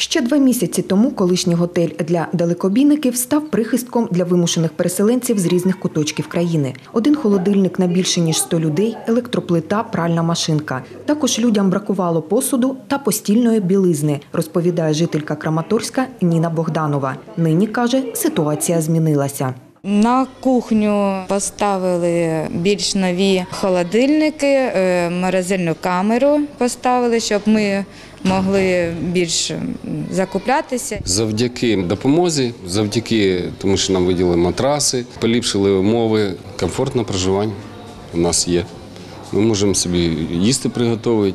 Ще два місяці тому колишній готель для далекобійників став прихистком для вимушених переселенців з різних куточків країни. Один холодильник на більше ніж 100 людей, електроплита, пральна машинка. Також людям бракувало посуду та постільної білизни, розповідає жителька Краматорська Ніна Богданова. Нині каже, ситуація змінилася. На кухню поставили більш нові холодильники, е, морозильну камеру поставили, щоб ми могли більш закуплятися. Завдяки допомозі, завдяки тому, що нам виділили матраси, поліпшили умови, комфортне проживання у нас є. Ми можемо собі їсти приготувати,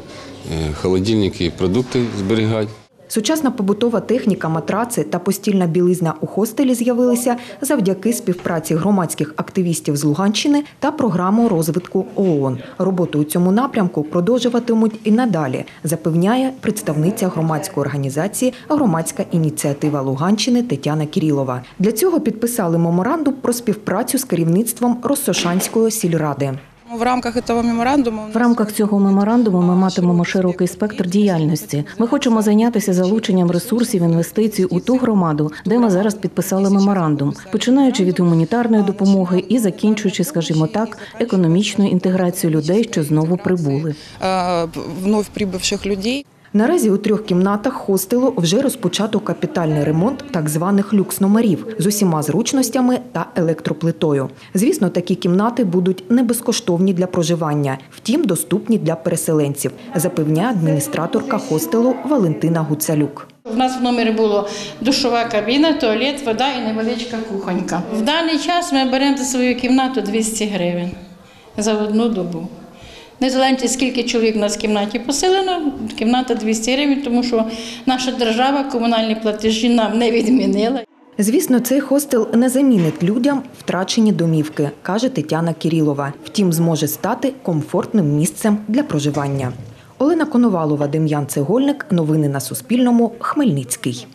е, холодильники, продукти зберігати. Сучасна побутова техніка, матраци та постільна білизна у хостелі з'явилися завдяки співпраці громадських активістів з Луганщини та програму розвитку ООН. Роботу у цьому напрямку продовжуватимуть і надалі, запевняє представниця громадської організації Громадська ініціатива Луганщини Тетяна Кірілова. Для цього підписали меморандум про співпрацю з керівництвом Росошанської сільради. В рамках цього меморандуму В рамках цього меморандуму ми матимемо широкий спектр діяльності. Ми хочемо зайнятися залученням ресурсів інвестицій у ту громаду, де ми зараз підписали меморандум, починаючи від гуманітарної допомоги і закінчуючи, скажімо так, економічною інтеграцією людей, що знову прибули. е, вновь прибувших людей. Наразі у трьох кімнатах хостелу вже розпочато капітальний ремонт так званих люкс-номерів з усіма зручностями та електроплитою. Звісно, такі кімнати будуть не безкоштовні для проживання, втім доступні для переселенців, запевняє адміністраторка хостелу Валентина Гуцалюк. У нас в номері було душова кабіна, туалет, вода і невеличка кухонька. В даний час ми беремо за свою кімнату 200 гривень за одну добу. Незалежно скільки чоловік у нас в кімнаті поселено, кімната 200 гривень, тому що наша держава комунальні платежі нам не відмінила. Звісно, цей хостел не замінить людям втрачені домівки, каже Тетяна Кірілова. Втім, зможе стати комфортним місцем для проживання. Олена Коновалова, Дем'ян Цегольник. Новини на Суспільному. Хмельницький.